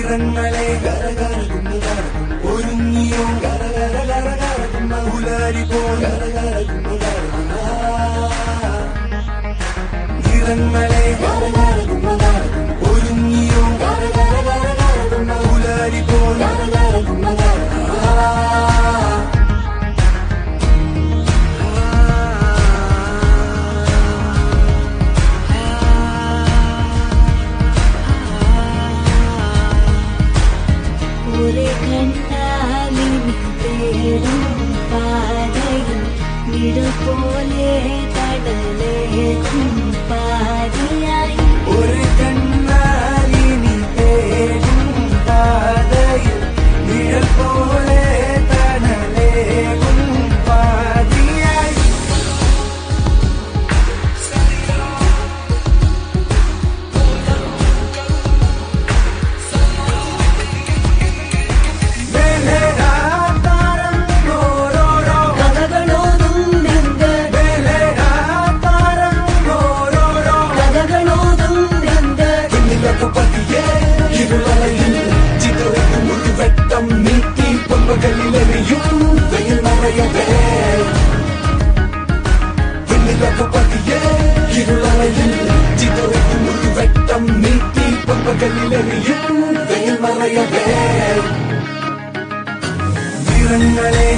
നിറങ്ങളെ കരകരകും ഒരുങ്ങിയോ കരകര കരകരകും ഉലാരി പോ കരകരകും നിറങ്ങളെ കരകരകും പോലെ കടലേ പാരി உலகபதியே இருளறையில் சிதறைக்கு முழுவெட்டம் நீட்டி பொன்பகளில் எரியும் வெயில் மறையவே. வெண்ணிலகபதியே இருளறையில் சிதறைக்கு முழுவெட்டம் நீட்டி பொன்பகளில் எரியும் வெயில் மறையவே. வீரங்களே